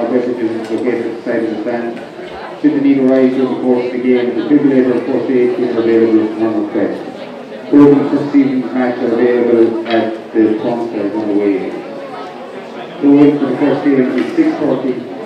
or beverages is located at the of stand. Should the need arise during the course of the game, the defibrillator first aid kit are available upon request. Programs for evening's match are available at the transfers on the way. The wait for the first game is 6.40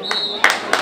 Obrigado.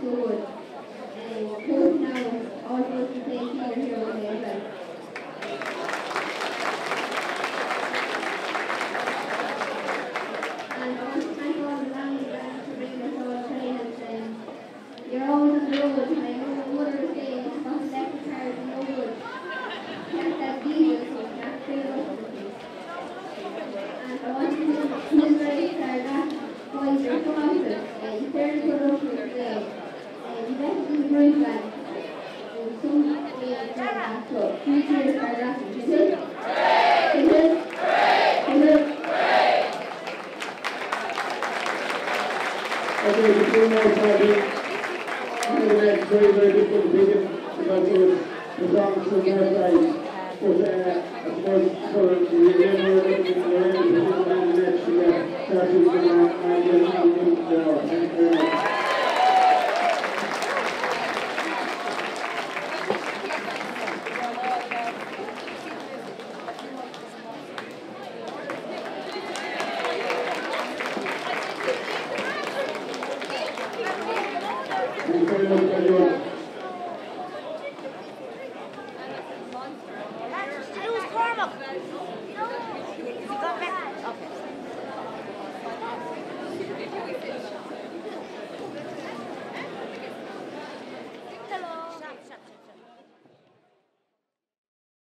good.